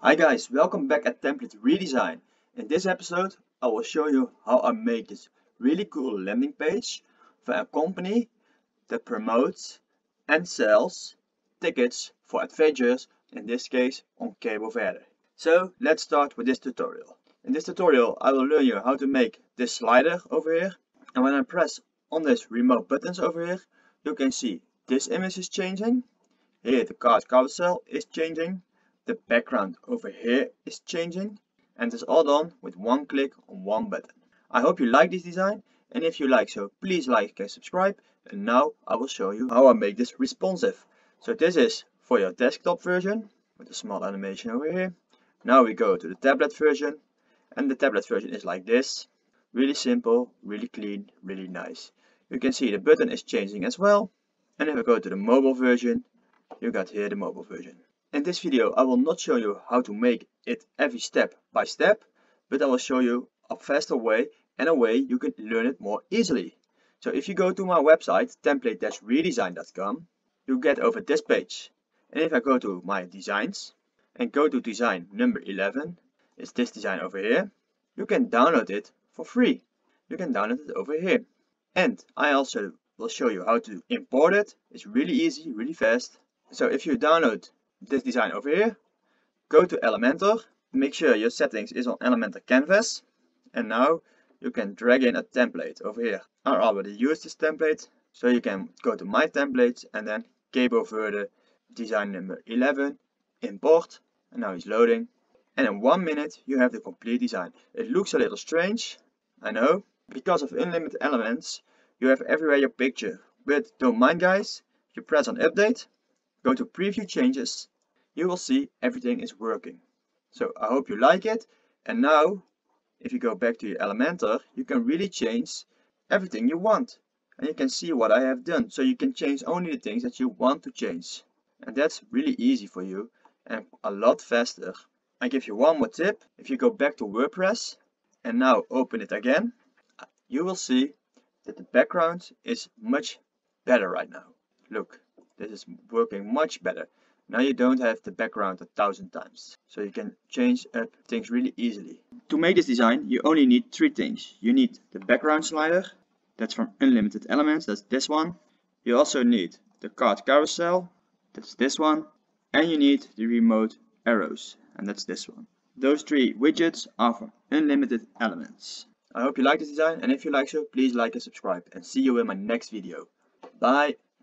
Hi guys, welcome back at Template Redesign. In this episode, I will show you how I make this really cool landing page for a company that promotes and sells tickets for adventures, in this case on Cabo Verde. So let's start with this tutorial. In this tutorial, I will learn you how to make this slider over here. And when I press on this remote buttons over here, you can see this image is changing. Here the card carousel is changing the background over here is changing and it's all done with one click on one button. I hope you like this design and if you like so please like and subscribe and now I will show you how I make this responsive. So this is for your desktop version with a small animation over here. Now we go to the tablet version and the tablet version is like this. Really simple, really clean, really nice. You can see the button is changing as well. And if I go to the mobile version, you got here the mobile version. In this video I will not show you how to make it every step by step, but I will show you a faster way and a way you can learn it more easily. So if you go to my website template-redesign.com, you get over this page. And if I go to my designs and go to design number 11, it's this design over here, you can download it for free. You can download it over here. And I also will show you how to import it. It's really easy, really fast. So if you download this design over here. Go to Elementor, make sure your settings is on Elementor Canvas, and now you can drag in a template over here. I already used this template, so you can go to My Templates and then Cabo Verde design number 11, import, and now it's loading. And in one minute you have the complete design. It looks a little strange, I know. Because of unlimited elements, you have everywhere your picture. But don't mind guys, you press on update, Go to preview changes. You will see everything is working. So I hope you like it. And now, if you go back to your Elementor, you can really change everything you want. And you can see what I have done. So you can change only the things that you want to change. And that's really easy for you and a lot faster. I give you one more tip. If you go back to WordPress and now open it again, you will see that the background is much better right now. Look, this is working much better. Now you don't have the background a thousand times. So you can change up things really easily. To make this design, you only need three things. You need the background slider. That's from Unlimited Elements. That's this one. You also need the card carousel. That's this one. And you need the remote arrows. And that's this one. Those three widgets are from Unlimited Elements. I hope you like this design and if you like so, please like and subscribe and see you in my next video. Bye!